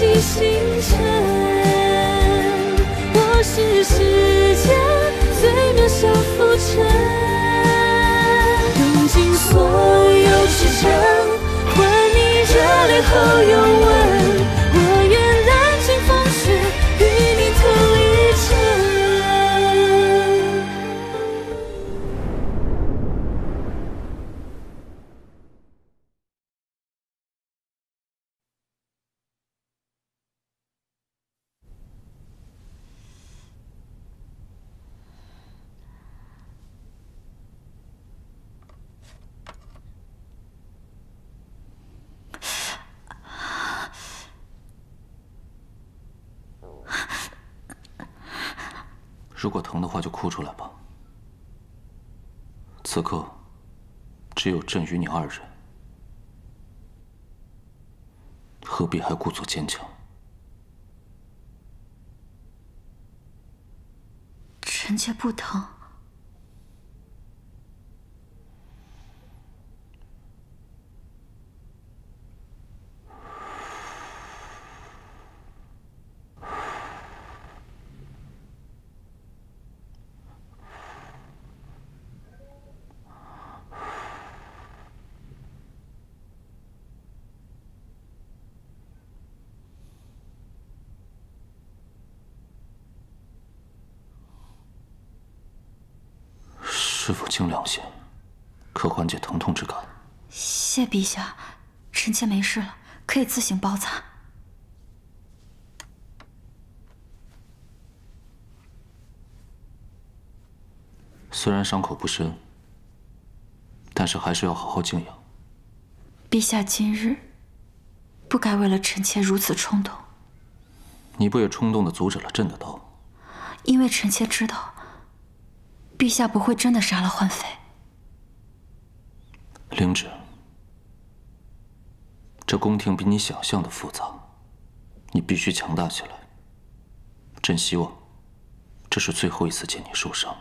起星辰。如果疼的话，就哭出来吧。此刻，只有朕与你二人，何必还故作坚强？臣妾不疼。是否清凉些，可缓解疼痛之感？谢陛下，臣妾没事了，可以自行包扎。虽然伤口不深，但是还是要好好静养。陛下今日不该为了臣妾如此冲动，你不也冲动的阻止了朕的刀？因为臣妾知道，陛下不会真的杀了浣妃。灵芝，这宫廷比你想象的复杂，你必须强大起来。朕希望这是最后一次见你受伤。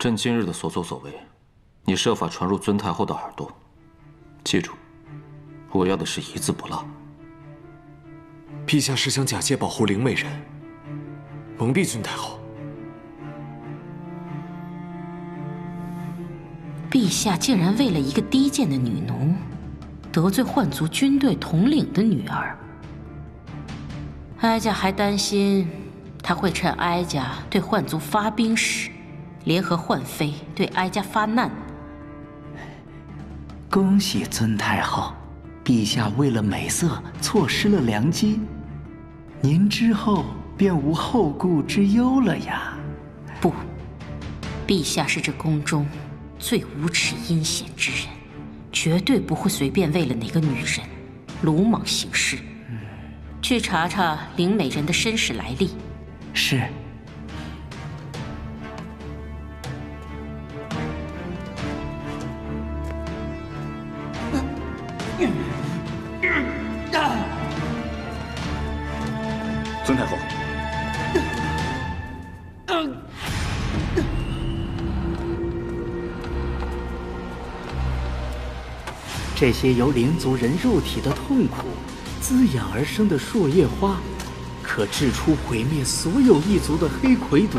朕今日的所作所为，你设法传入尊太后的耳朵。记住，我要的是一字不落。陛下是想假借保护灵美人，蒙蔽尊太后。陛下竟然为了一个低贱的女奴，得罪幻族军队统领的女儿。哀家还担心他会趁哀家对幻族发兵时，联合幻妃对哀家发难。恭喜尊太后，陛下为了美色错失了良机，您之后便无后顾之忧了呀。不，陛下是这宫中最无耻阴险之人，绝对不会随便为了哪个女人鲁莽行事。去查查林美人的身世来历。是。这些由灵族人肉体的痛苦滋养而生的树叶花，可制出毁灭所有异族的黑葵毒。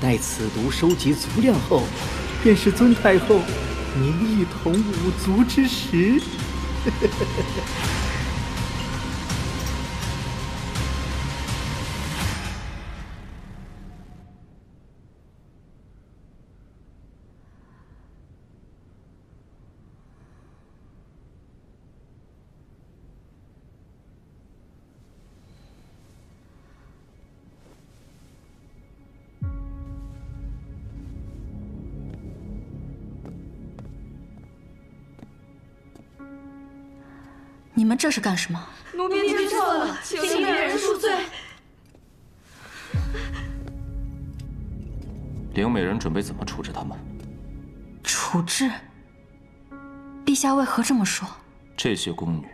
待此毒收集足量后，便是尊太后您一统五族之时。你们这是干什么？奴婢知错了，请林美人恕罪。凌美人准备怎么处置他们？处置？陛下为何这么说？这些宫女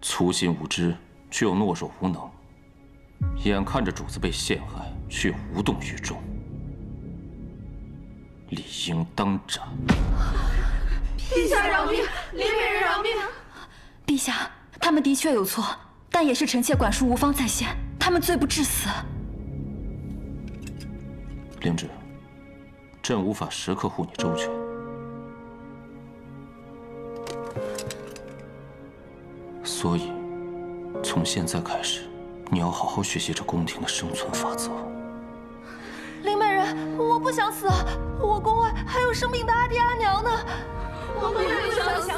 粗心无知，却又懦弱无能，眼看着主子被陷害，却无动于衷，理应当斩。陛下饶命！林美人饶命！陛下，他们的确有错，但也是臣妾管束无方在先，他们罪不至死。灵芝，朕无法时刻护你周全，所以从现在开始，你要好好学习这宫廷的生存法则。林美人，我不想死，我宫外还有生病的阿爹阿娘呢，我们也不想死。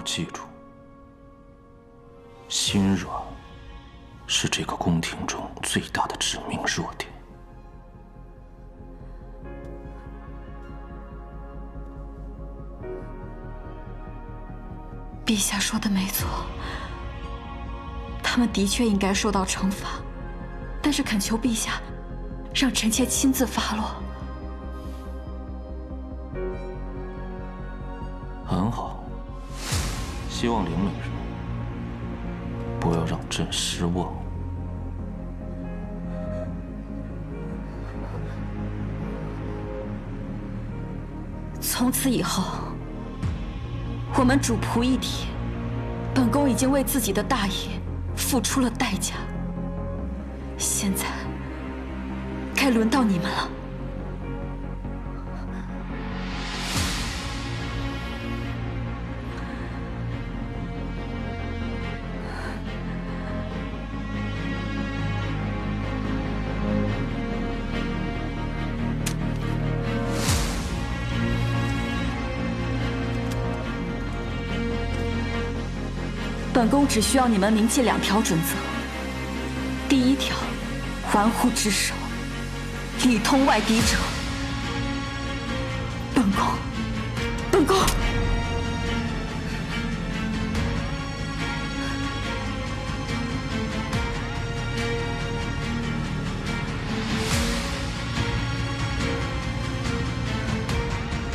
记住，心软是这个宫廷中最大的致命弱点。陛下说的没错，他们的确应该受到惩罚，但是恳求陛下，让臣妾亲自发落。希望林美人不要让朕失望。从此以后，我们主仆一体。本宫已经为自己的大义付出了代价，现在该轮到你们了。本宫只需要你们铭记两条准则：第一条，玩忽职守，里通外敌者，本宫，本宫。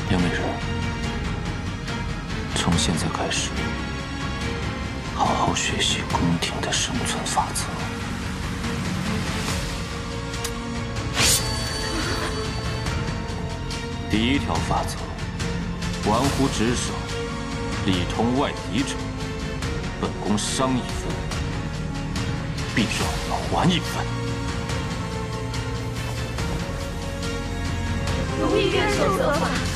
梁美人，从现在开始，好好学习宫廷的生存法则。第一条法则：玩忽职守，里通外敌者，本宫伤一分，必让你们还一分。奴婢愿受责罚。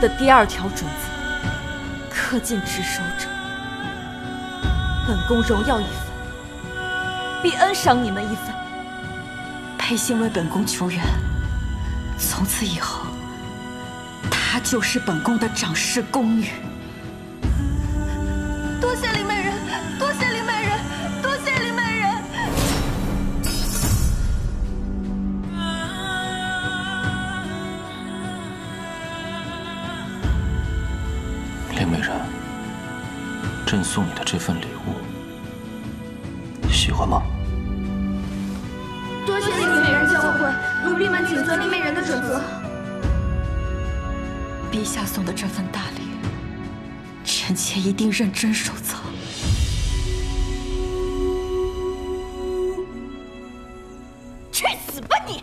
的第二条准则：恪尽职守者，本宫荣耀一分，必恩赏你们一分。裴信为本宫求援，从此以后，她就是本宫的掌事宫女。林美人，朕送你的这份礼物，喜欢吗？多谢林美人教诲，奴婢们谨遵林美人的准则。陛下送的这份大礼，臣妾一定认真收藏。去死吧你！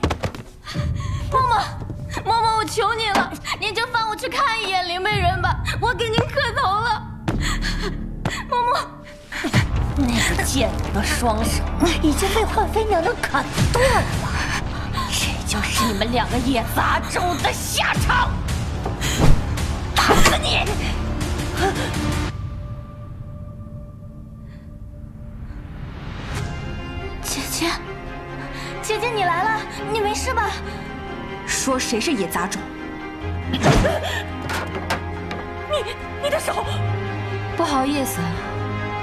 嬷嬷，我求你了，您就放我去看一眼林美人吧，我给您磕头了。嬷嬷，那个贱人的双手已经被幻妃娘娘砍断了，这就是你们两个野杂种的下场。打死你！姐姐，姐姐你来了，你没事吧？说谁是野杂种？你你的手！不好意思，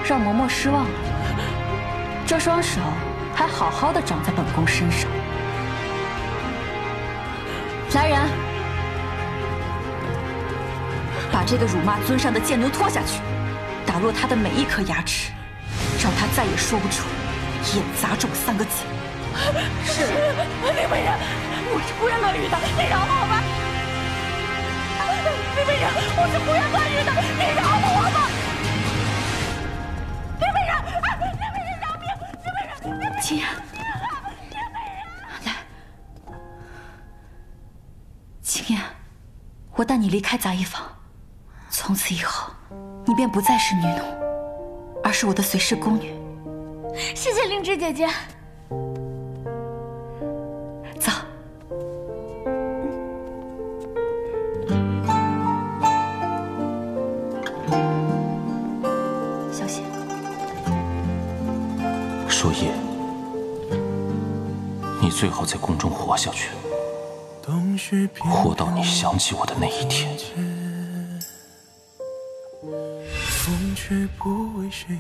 让嬷嬷失望了。这双手还好好的长在本宫身上。来人，把这个辱骂尊上的贱奴拖下去，打落他的每一颗牙齿，让他再也说不出“野杂种”三个字。是，林美人，我是不愿乱语的，你饶了我吧。林美人，我是不愿乱语的，你饶了我吧。林美人，林美人饶命！林美人，青言，来，青燕，我带你离开杂役房，从此以后，你便不再是女奴，而是我的随侍宫女。谢谢灵芝姐姐。朔夜，你最好在宫中活下去，活到你想起我的那一天。风却不为谁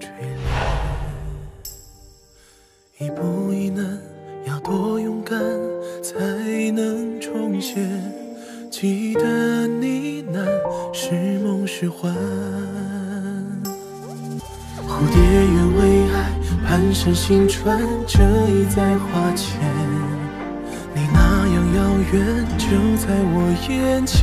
吹来，一步一难，要多勇敢才能重现？记得呢喃，是梦是幻？蹒跚星川，这已在花前。你那样遥远，就在我眼前。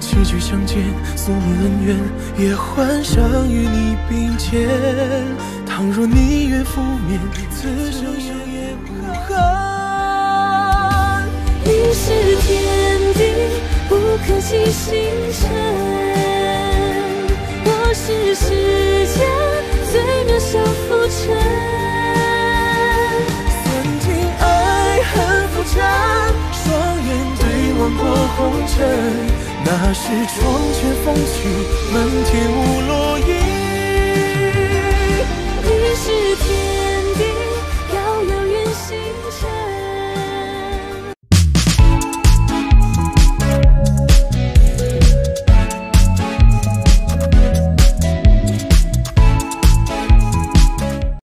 棋局相见，所有恩怨也幻想与你并肩。倘若你愿覆灭，此生永也无憾。你是天地不可及星辰。我是世间最渺小浮尘，算尽爱恨浮沉，双眼对望过红尘。那时窗前风起，满天无落英，你是天。